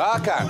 Ah, cara.